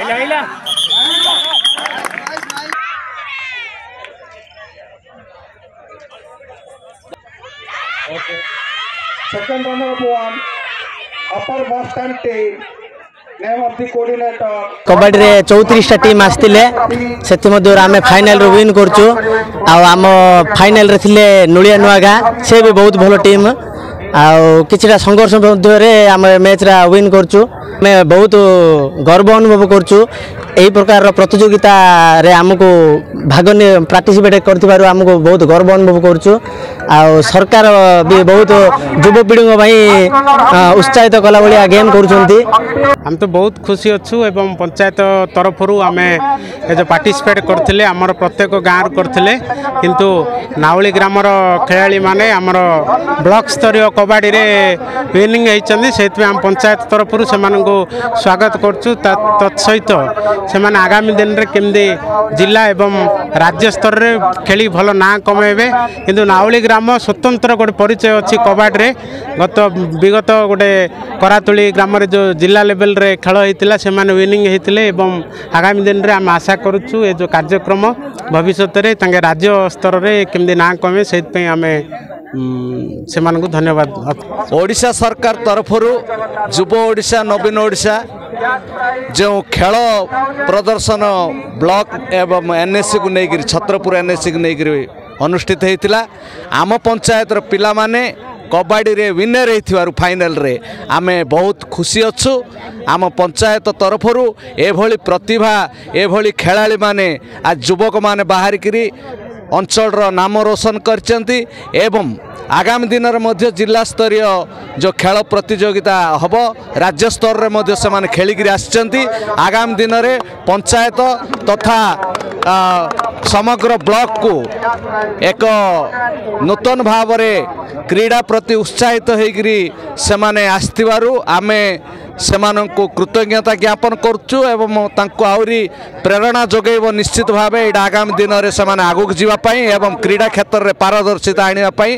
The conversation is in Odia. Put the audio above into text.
ಇಲ್ಲ ಇಲ್ಲ okay second runner up team. Name of the coordinator. କବାଡ଼ିରେ ଚଉତିରିଶଟା ଟିମ୍ ଆସିଥିଲେ। ସେଥିମଧ୍ୟରୁ ଆମେ ଫାଇନାଲରୁ ୱିନ୍ କରୁଛୁ। ଆଉ ଆମ ଫାଇନାଲରେ ଥିଲେ ନୁଳିଆ ନୂଆ ଗାଁ ସେ ବି ବହୁତ ଭଲ ଟିମ୍ ଆଉ କିଛିଟା ସଂଘର୍ଷ ମଧ୍ୟରେ ଆମେ ମ୍ୟାଚ୍ଟା ୱିନ୍ କରୁଛୁ। ଆମେ ବହୁତ ଗର୍ବ ଅନୁଭବ କରୁଛୁ। ଏହି ପ୍ରକାରର ପ୍ରତିଯୋଗିତାରେ ଆମକୁ ଭାଗ ନି ପାର୍ଟିସିପେଟ୍ କରିଥିବାରୁ ଆମକୁ ବହୁତ ଗର୍ବ ଅନୁଭବ କରୁଛୁ। ଆଉ ସରକାର ବି ବହୁତ ଯୁବପିଢ଼ିଙ୍କ ପାଇଁ ଉତ୍ସାହିତ କଲା ଭଳିଆ ଗେମ୍ କରୁଛନ୍ତି। ଆମେ ତ ବହୁତ ଖୁସି ଅଛୁ ଏବଂ ପଞ୍ଚାୟତ ତରଫରୁ ଆମେ ଏ ଯେଉଁ ପାର୍ଟିସିପେଟ୍ କରିଥିଲେ ଆମର ପ୍ରତ୍ୟେକ ଗାଁରୁ କରିଥିଲେ। କିନ୍ତୁ ନାଉଳି ଗ୍ରାମର ଖେଳାଳିମାନେ ଆମର ବ୍ଲକ ସ୍ତରୀୟ କବାଡ଼ିରେ ୱିନିଂ ହେଇଛନ୍ତି। ସେଇଥିପାଇଁ ଆମ ପଞ୍ଚାୟତ ତରଫରୁ ସେମାନଙ୍କୁ ସ୍ୱାଗତ କରୁଛୁ। ତତ୍ସହିତ ସେମାନେ ଆଗାମୀ ଦିନରେ କେମିତି ଜିଲ୍ଲା ଏବଂ ରାଜ୍ୟ ସ୍ତରରେ ଖେଳି ଭଲ ନାଁ କମାଇବେ କିନ୍ତୁ ନାଉଳି ଗ୍ରାମ ସ୍ୱତନ୍ତ୍ର ଗୋଟେ ପରିଚୟ ଅଛି କବାଡ଼ିରେ ଗତ ବିଗତ ଗୋଟେ କରାତୁଳି ଗ୍ରାମରେ ଯେଉଁ ଜିଲ୍ଲା ଲେଭେଲରେ ଖେଳ ହେଇଥିଲା ସେମାନେ ୱିନିଂ ହେଇଥିଲେ ଏବଂ ଆଗାମୀ ଦିନରେ ଆମେ ଆଶା କରୁଛୁ ଏ ଯେଉଁ କାର୍ଯ୍ୟକ୍ରମ ଭବିଷ୍ୟତରେ ତାଙ୍କେ ରାଜ୍ୟ ସ୍ତରରେ କେମିତି ନାଁ କମେ ସେଇଥିପାଇଁ ଆମେ ଉଁ, ସେମାନଙ୍କୁ ଧନ୍ୟବାଦ। ଓଡ଼ିଶା ସରକାର ତରଫରୁ ଯୁବ ଓଡ଼ିଶା ନବୀନ ଓଡ଼ିଶା ଯେଉଁ ଖେଳ ପ୍ରଦର୍ଶନ ବ୍ଲକ ଏବଂ ଏନ୍ଏସ୍ସିକୁ ନେଇକରି ଛତ୍ରପୁର ଏନ୍ଏସ୍ସିକୁ ନେଇକରି ଅନୁଷ୍ଠିତ ହେଇଥିଲା ଆମ ପଞ୍ଚାୟତର ପିଲାମାନେ କବାଡ଼ିରେ ୱିନର ହେଇଥିବାରୁ ଫାଇନାଲରେ ଆମେ ବହୁତ ଖୁସି ଅଛୁ। ଆମ ପଞ୍ଚାୟତ ତରଫରୁ ଏଭଳି ପ୍ରତିଭା ଏଭଳି ଖେଳାଳିମାନେ ଆଜି ଯୁବକମାନେ ବାହାରିକିରି ଅଞ୍ଚଳର ନାମ ରୋଶନ କରିଛନ୍ତି ଏବଂ ଆଗାମୀ ଦିନରେ ମଧ୍ୟ ଜିଲ୍ଲା ସ୍ତରୀୟ ଯେଉଁ ଖେଳ ପ୍ରତିଯୋଗିତା ହେବ ରାଜ୍ୟ ସ୍ତରରେ ମଧ୍ୟ ସେମାନେ ଖେଳିକିରି ଆସିଛନ୍ତି। ଆଗାମୀ ଦିନରେ ପଞ୍ଚାୟତ ତଥା ସମଗ୍ର ବ୍ଲକକୁ ଏକ ନୂତନ ଭାବରେ କ୍ରୀଡ଼ା ପ୍ରତି ଉତ୍ସାହିତ ହେଇକରି ସେମାନେ ଆସିଥିବାରୁ ଆମେ ସେମାନଙ୍କୁ କୃତଜ୍ଞତା ଜ୍ଞାପନ କରୁଛୁ ଏବଂ ତାଙ୍କୁ ଆହୁରି ପ୍ରେରଣା ଯୋଗାଇବ ନିଶ୍ଚିତ ଭାବେ ଏଇଟା ଆଗାମୀ ଦିନରେ ସେମାନେ ଆଗକୁ ଯିବା ପାଇଁ ଏବଂ କ୍ରୀଡ଼ା କ୍ଷେତ୍ରରେ ପାରଦର୍ଶିତା ଆଣିବା ପାଇଁ।